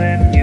when you